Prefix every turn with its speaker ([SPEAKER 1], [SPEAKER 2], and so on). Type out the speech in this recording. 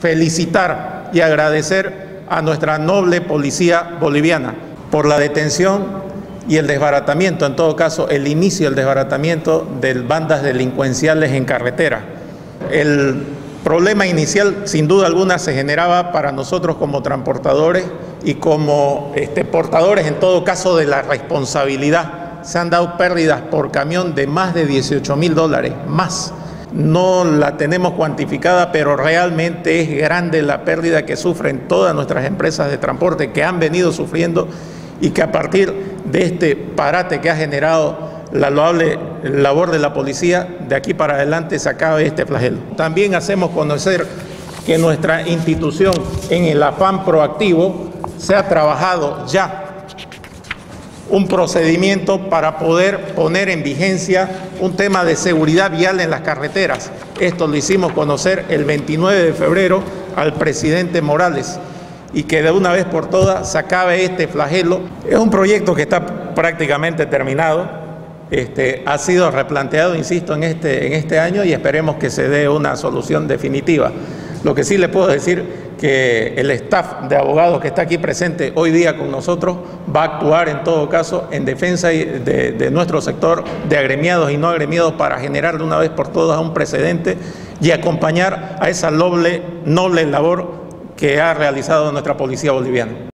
[SPEAKER 1] felicitar y agradecer a nuestra noble policía boliviana por la detención y el desbaratamiento, en todo caso el inicio del desbaratamiento de bandas delincuenciales en carretera. El problema inicial, sin duda alguna, se generaba para nosotros como transportadores y como este, portadores, en todo caso, de la responsabilidad. Se han dado pérdidas por camión de más de 18 mil dólares, más. No la tenemos cuantificada, pero realmente es grande la pérdida que sufren todas nuestras empresas de transporte que han venido sufriendo y que a partir de este parate que ha generado la loable labor de la policía, de aquí para adelante se acabe este flagelo. También hacemos conocer que nuestra institución en el afán proactivo se ha trabajado ya un procedimiento para poder poner en vigencia un tema de seguridad vial en las carreteras. Esto lo hicimos conocer el 29 de febrero al presidente Morales y que de una vez por todas se acabe este flagelo. Es un proyecto que está prácticamente terminado, este, ha sido replanteado, insisto, en este, en este año y esperemos que se dé una solución definitiva. Lo que sí le puedo decir que el staff de abogados que está aquí presente hoy día con nosotros va a actuar en todo caso en defensa de, nuestro sector de agremiados y no agremiados para generar de una vez por todas un precedente y acompañar a esa noble, noble labor que ha realizado nuestra policía boliviana.